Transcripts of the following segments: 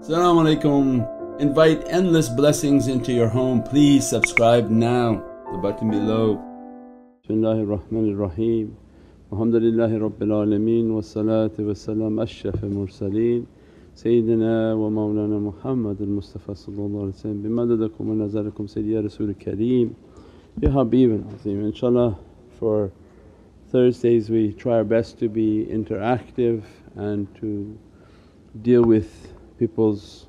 Assalamu alaikum. Invite endless blessings into your home. Please subscribe now, the button below. Bismillahir Rahmanir Rahim. Alhamdulillahi Rabbil Alameen wassalatu wassalam ashrafil mursaleen Sayyidina wa Mawlana Muhammad al-Mustafa sallallahu alayhi wa sallam bimadadakum wa nazarakum Sayyidi ya Rasul Kareem Ya Habib al-Azim. InshaAllah for Thursdays we try our best to be interactive and to deal with people's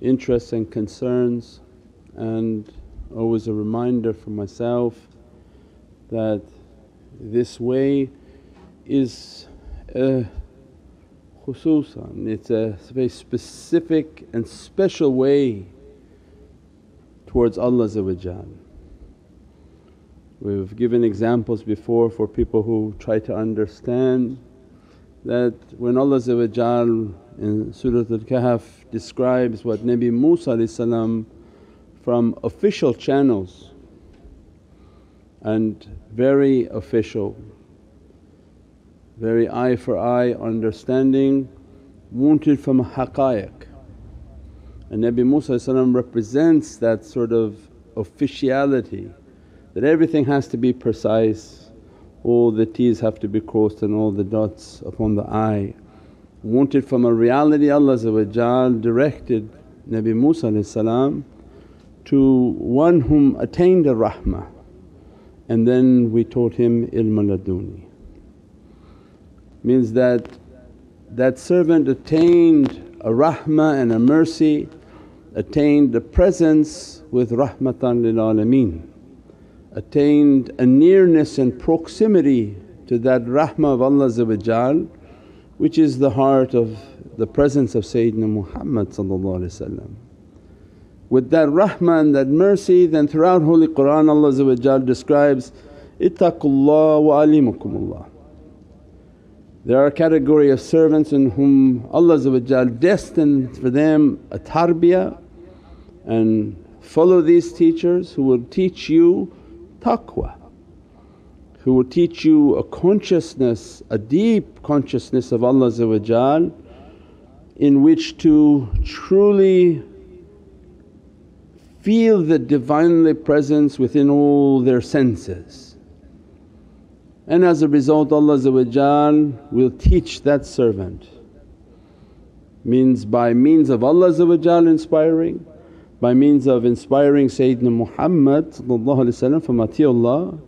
interests and concerns and always a reminder for myself that this way is a khususan, it's a very specific and special way towards Allah We've given examples before for people who try to understand that when Allah in Surat Al-Kahf describes what Nabi Musa from official channels and very official, very eye for eye understanding wanted from haqqaiq. And Nabi Musa represents that sort of officiality that everything has to be precise, all the T's have to be crossed and all the dots upon the I. Wanted from a reality Allah directed Nabi Musa to one whom attained a rahmah and then we taught him ilm laduni. Means that that servant attained a rahmah and a mercy, attained a presence with rahmatan lil alameen attained a nearness and proximity to that rahmah of Allah which is the heart of the presence of Sayyidina Muhammad With that rahmah and that mercy then throughout Holy Qur'an Allah describes, ittaqullah wa alimukumullah. There are a category of servants in whom Allah destined for them a tarbiyah and follow these teachers who will teach you taqwa who will teach you a consciousness, a deep consciousness of Allah in which to truly feel the Divinely Presence within all their senses. And as a result Allah will teach that servant means by means of Allah inspiring by means of inspiring Sayyidina Muhammad from atiullah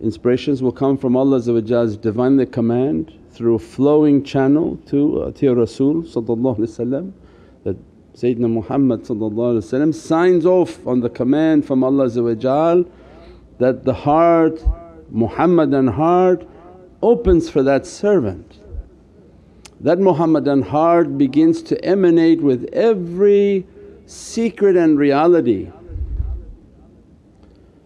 inspirations will come from Allah's Divinely command through a flowing channel to uh, ati Rasul that Sayyidina Muhammad signs off on the command from Allah that the heart, Muhammadan heart opens for that servant. That Muhammadan heart begins to emanate with every secret and reality.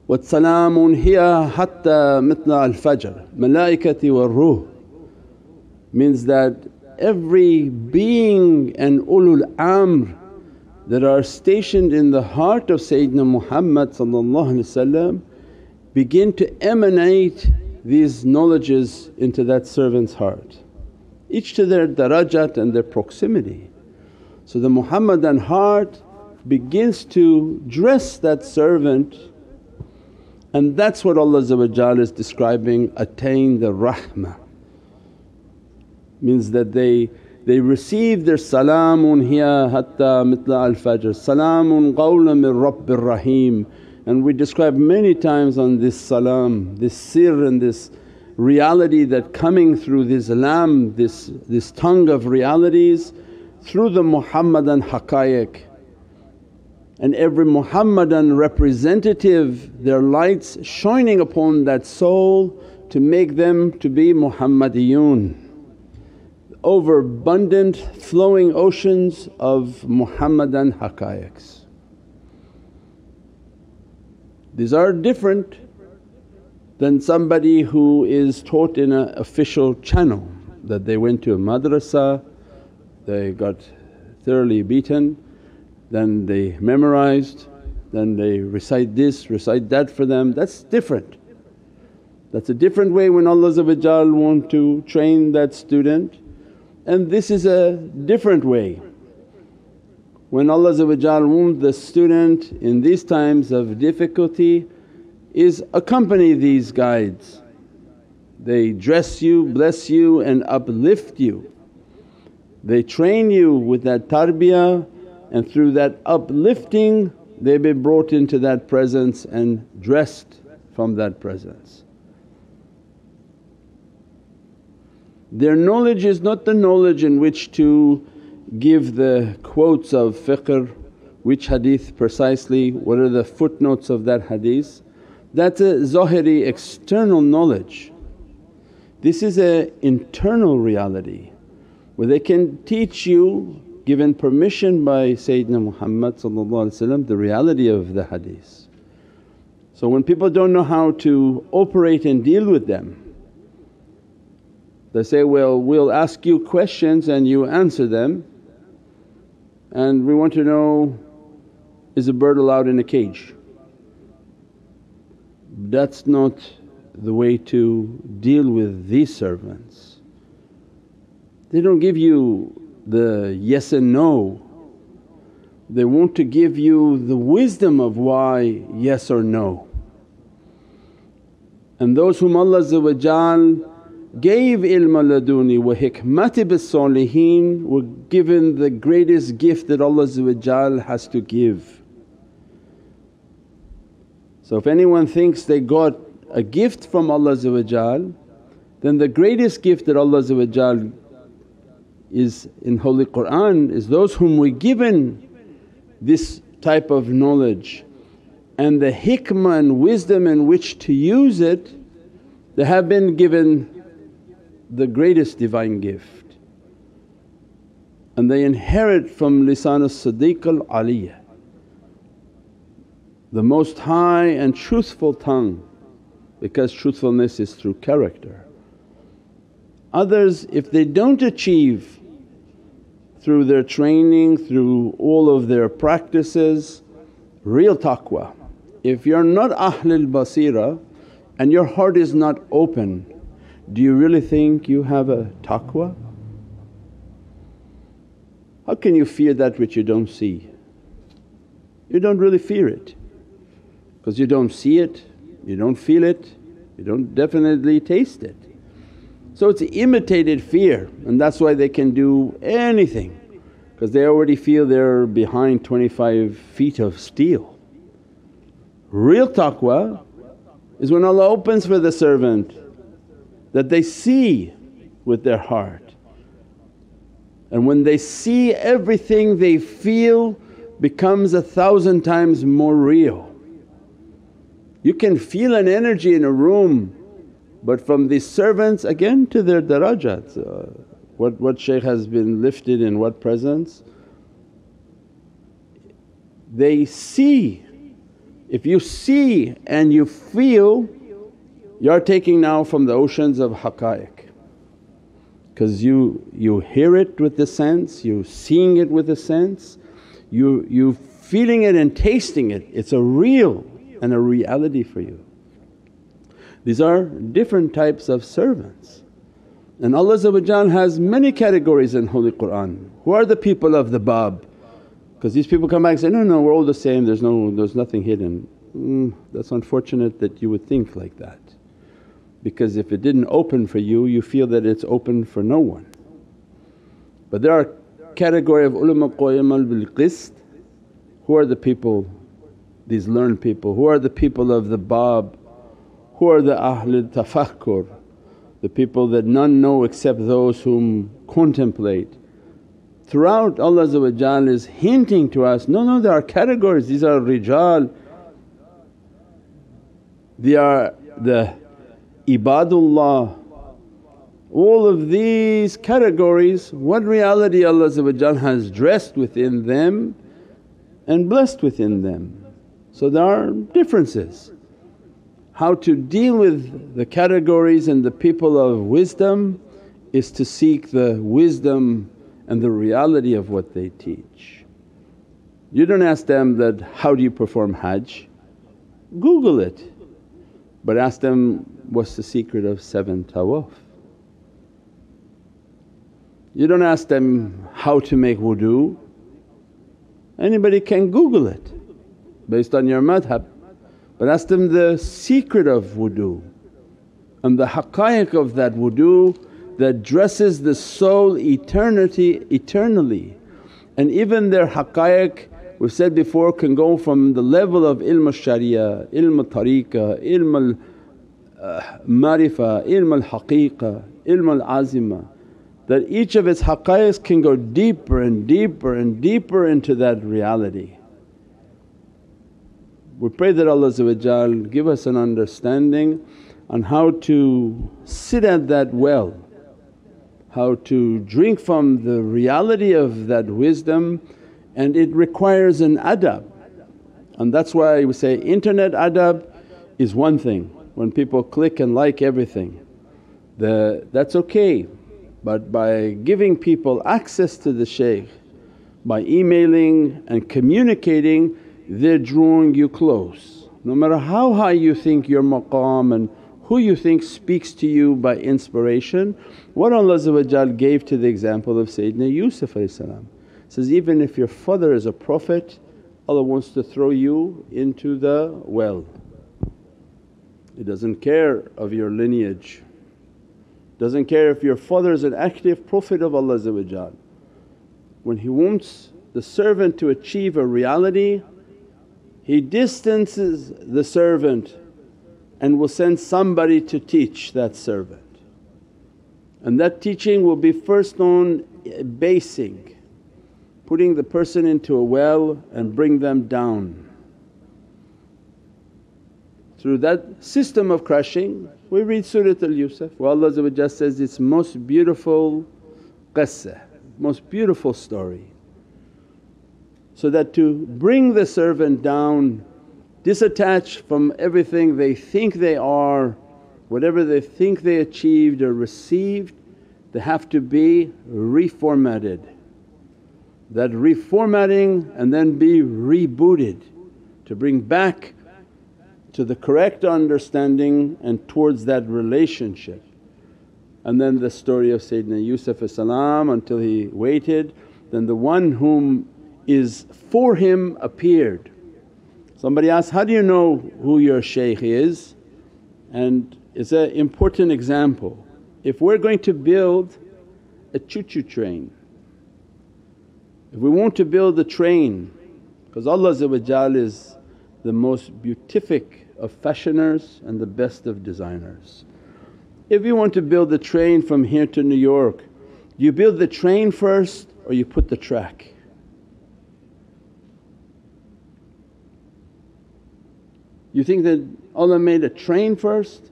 وَالسَّلَامٌ هِيَ حَتَّى مِطْلَعِ الْفَجْرِ malaikati wa ruh means that every being and ulul amr that are stationed in the heart of Sayyidina Muhammad begin to emanate these knowledges into that servant's heart, each to their darajat and their proximity. So the Muhammadan heart begins to dress that servant and that's what Allah is describing, attain the rahmah. Means that they, they receive their salamun hiya hatta mitla al-fajr, salamun qawlan min Rabbir Rahim. And we describe many times on this salam, this sir and this reality that coming through this lam, this, this tongue of realities through the Muhammadan haqqaiq and every Muhammadan representative their lights shining upon that soul to make them to be Muhammadiyun overabundant flowing oceans of Muhammadan haqqaiqs. These are different than somebody who is taught in an official channel that they went to a madrasa, they got thoroughly beaten then they memorized, then they recite this, recite that for them, that's different. That's a different way when Allah want to train that student and this is a different way. when Allah warned the student in these times of difficulty is accompany these guides. They dress you, bless you and uplift you. They train you with that tarbiyah and through that uplifting they be brought into that presence and dressed from that presence. Their knowledge is not the knowledge in which to give the quotes of fiqh, which hadith precisely, what are the footnotes of that hadith. That's a zahiri external knowledge. This is a internal reality where they can teach you given permission by Sayyidina Muhammad the reality of the hadith. So when people don't know how to operate and deal with them, they say, well we'll ask you questions and you answer them and we want to know is a bird allowed in a cage? That's not the way to deal with these servants. They don't give you the yes and no, they want to give you the wisdom of why yes or no. And those whom Allah gave ilm laduni wa hikmati bis salihin were given the greatest gift that Allah has to give. So if anyone thinks they got a gift from Allah then the greatest gift that Allah is in Holy Qur'an is those whom we given this type of knowledge and the hikmah and wisdom in which to use it they have been given the greatest divine gift and they inherit from lisan as-siddiq al-aliyah the most high and truthful tongue because truthfulness is through character. Others if they don't achieve through their training, through all of their practices, real taqwa. If you're not Ahlul Basira and your heart is not open do you really think you have a taqwa? How can you fear that which you don't see? You don't really fear it because you don't see it, you don't feel it, you don't definitely taste it. So it's imitated fear and that's why they can do anything because they already feel they're behind 25 feet of steel. Real taqwa is when Allah opens for the servant that they see with their heart. And when they see everything they feel becomes a thousand times more real. You can feel an energy in a room but from these servants again to their darajat, uh, what, what shaykh has been lifted in what presence, they see. If you see and you feel you're taking now from the oceans of haqqaiq because you, you hear it with the sense, you seeing it with the sense, you, you feeling it and tasting it, it's a real and a reality for you. These are different types of servants. And Allah has many categories in Holy Qur'an. Who are the people of the Bab? Because these people come back and say, no, no we're all the same, there's, no, there's nothing hidden. Mm, that's unfortunate that you would think like that because if it didn't open for you, you feel that it's open for no one. But there are category of ulama qayyimal bil qist who are the people, these learned people, who are the people of the bab, who are the ahlul tafakkur, the people that none know except those whom contemplate. Throughout Allah is hinting to us, no, no there are categories, these are rijal, they are the ibadullah. All of these categories, what reality Allah has dressed within them and blessed within them. So there are differences. How to deal with the categories and the people of wisdom is to seek the wisdom and the reality of what they teach. You don't ask them that, how do you perform Hajj? Google it but ask them, what's the secret of seven tawaf? You don't ask them how to make wudu, Anybody can Google it based on your madhab. But ask them the secret of wudu and the haqqaiq of that wudu that dresses the soul eternity eternally. And even their haqqaiq we've said before can go from the level of ilm al-sharia, ilm al-tariqah, ilm al-marifa, uh, ilm al-haqiqa, ilm al-azima that each of its haqqaiqs can go deeper and deeper and deeper into that reality. We pray that Allah give us an understanding on how to sit at that well, how to drink from the reality of that wisdom and it requires an adab. And that's why we say internet adab is one thing, when people click and like everything, the, that's okay but by giving people access to the shaykh, by emailing and communicating they're drawing you close. No matter how high you think your maqam and who you think speaks to you by inspiration, what Allah gave to the example of Sayyidina Yusuf says, even if your father is a prophet Allah wants to throw you into the well. He doesn't care of your lineage doesn't care if your father is an active Prophet of Allah When He wants the servant to achieve a reality, He distances the servant and will send somebody to teach that servant. And that teaching will be first on eh, basing, putting the person into a well and bring them down. Through that system of crushing we read Surat al-Yusuf where Allah says, its most beautiful qissa, most beautiful story. So that to bring the servant down, disattach from everything they think they are, whatever they think they achieved or received, they have to be reformatted. That reformatting and then be rebooted to bring back to the correct understanding and towards that relationship. And then the story of Sayyidina Yusuf until he waited, then the one whom is for him appeared. Somebody asked, how do you know who your shaykh is? And it's an important example. If we're going to build a choo-choo train, if we want to build a train because Allah is the most beatific of fashioners and the best of designers. If you want to build the train from here to New York, you build the train first or you put the track? You think that Allah made a train first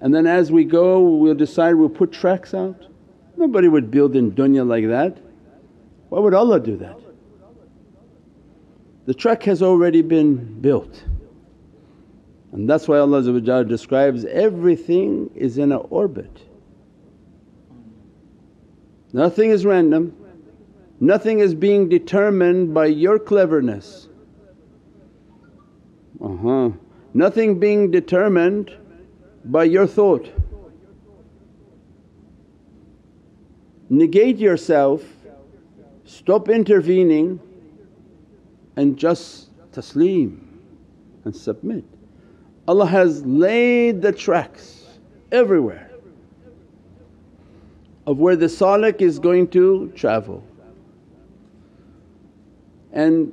and then as we go we'll decide we'll put tracks out? Nobody would build in dunya like that. Why would Allah do that? The track has already been built. And that's why Allah describes everything is in an orbit. Nothing is random, nothing is being determined by your cleverness. Uh-huh. Nothing being determined by your thought. Negate yourself, stop intervening and just taslim and submit. Allah has laid the tracks everywhere of where the salik is going to travel and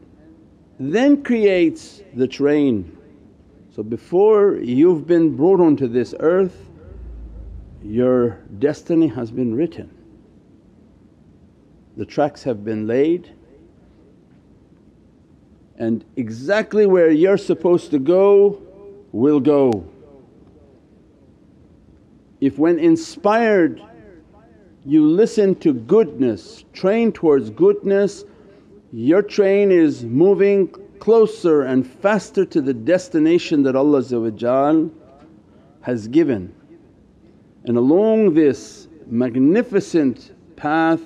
then creates the train. So before you've been brought onto this earth your destiny has been written. The tracks have been laid and exactly where you're supposed to go will go. If when inspired you listen to goodness, train towards goodness, your train is moving closer and faster to the destination that Allah has given. And along this magnificent path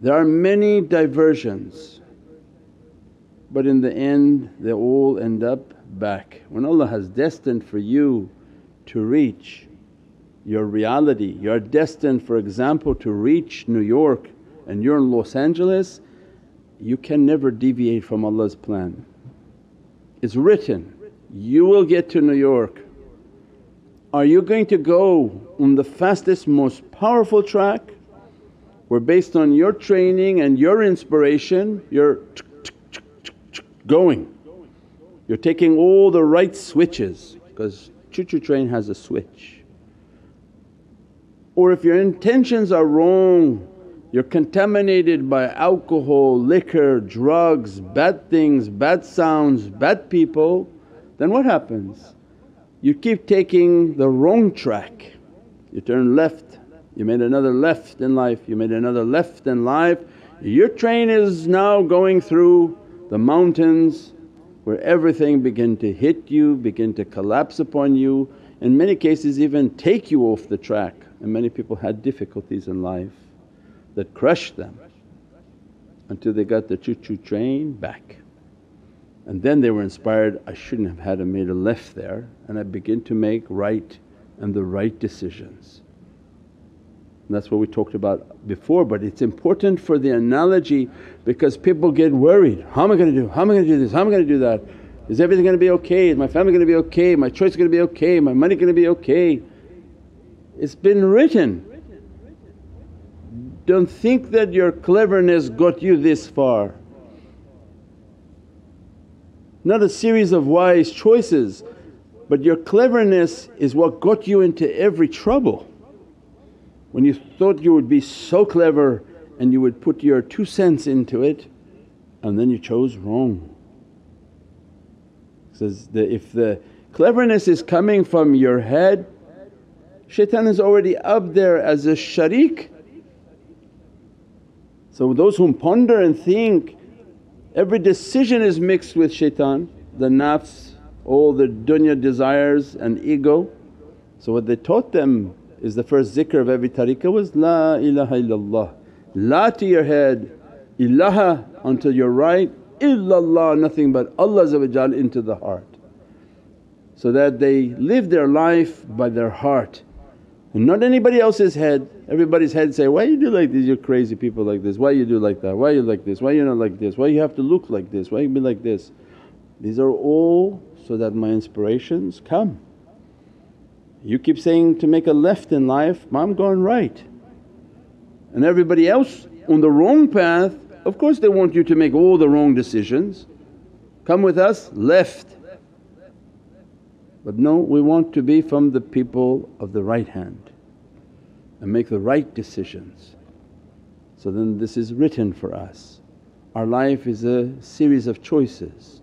there are many diversions but in the end they all end up back. When Allah has destined for you to reach your reality, you're destined for example to reach New York and you're in Los Angeles you can never deviate from Allah's plan. It's written, you will get to New York. Are you going to go on the fastest most powerful track where based on your training and your inspiration you're going. You're taking all the right switches because choo-choo train has a switch. Or if your intentions are wrong, you're contaminated by alcohol, liquor, drugs, bad things, bad sounds, bad people, then what happens? You keep taking the wrong track. You turn left, you made another left in life, you made another left in life. Your train is now going through the mountains where everything begin to hit you, begin to collapse upon you, in many cases even take you off the track and many people had difficulties in life that crushed them until they got the choo-choo train back. And then they were inspired, I shouldn't have had a made a left there and I begin to make right and the right decisions. And that's what we talked about before but it's important for the analogy because people get worried, how am I going to do, how am I going to do this, how am I going to do that? Is everything going to be okay? Is my family going to be okay? My choice going to be okay? My money going to be okay? It's been written. Don't think that your cleverness got you this far. Not a series of wise choices but your cleverness is what got you into every trouble. When you thought you would be so clever and you would put your two cents into it and then you chose wrong. Says that if the cleverness is coming from your head, shaitan is already up there as a sharik. So those whom ponder and think, every decision is mixed with shaitan, the nafs, all the dunya desires and ego. So what they taught them is the first zikr of every tariqah was, La ilaha illallah. La to your head, ilaha onto your right, illallah nothing but Allah into the heart. So that they live their life by their heart and not anybody else's head. Everybody's head say, why you do like this, you're crazy people like this, why you do like that, why you like this, why you not like this, why you have to look like this, why you be like this. These are all so that my inspirations come. You keep saying to make a left in life, I'm going right. And everybody else on the wrong path, of course they want you to make all the wrong decisions. Come with us, left. But no, we want to be from the people of the right hand and make the right decisions. So then this is written for us. Our life is a series of choices.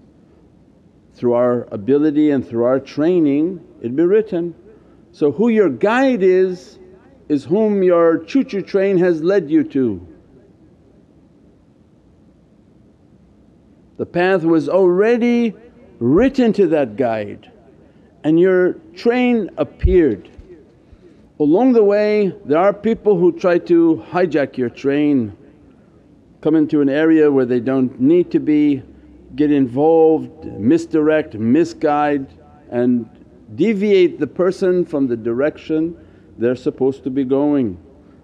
Through our ability and through our training it'd be written. So who your guide is, is whom your choo-choo train has led you to. The path was already written to that guide and your train appeared. Along the way there are people who try to hijack your train, come into an area where they don't need to be, get involved, misdirect, misguide and deviate the person from the direction they're supposed to be going.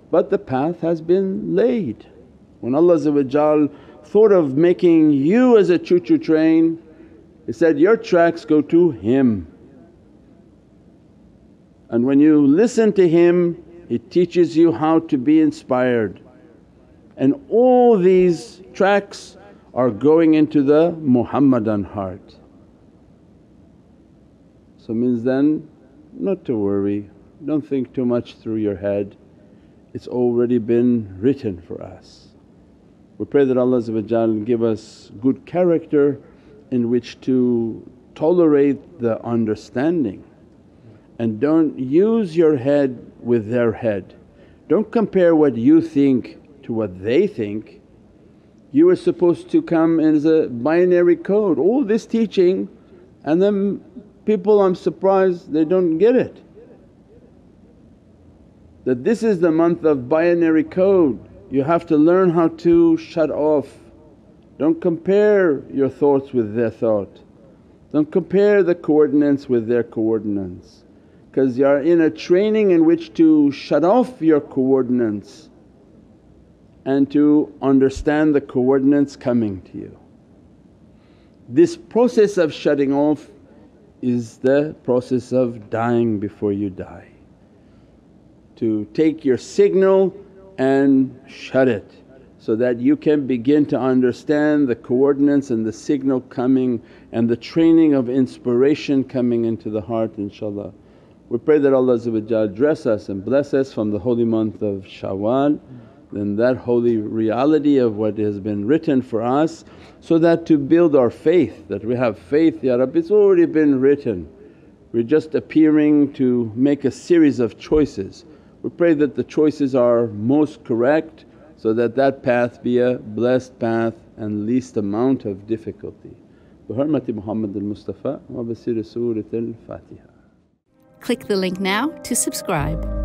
But the path has been laid. When Allah thought of making you as a choo-choo train, He said, your tracks go to Him. And when you listen to him, he teaches you how to be inspired. And all these tracks are going into the Muhammadan heart. So means then not to worry, don't think too much through your head, it's already been written for us. We pray that Allah give us good character in which to tolerate the understanding and don't use your head with their head. Don't compare what you think to what they think. You are supposed to come as a binary code, all this teaching and then people I'm surprised they don't get it. That this is the month of binary code, you have to learn how to shut off. Don't compare your thoughts with their thought, don't compare the coordinates with their coordinates because you are in a training in which to shut off your coordinates and to understand the coordinates coming to you. This process of shutting off is the process of dying before you die. To take your signal and shut it so that you can begin to understand the coordinates and the signal coming and the training of inspiration coming into the heart inshaAllah. We pray that Allah dress us and bless us from the holy month of Shawwal then that holy reality of what has been written for us so that to build our faith that we have faith, Ya Rabbi it's already been written. We're just appearing to make a series of choices. We pray that the choices are most correct so that that path be a blessed path and least amount of difficulty. Bi hurmati Muhammad al-Mustafa wa bi Surat al-Fatiha. Click the link now to subscribe.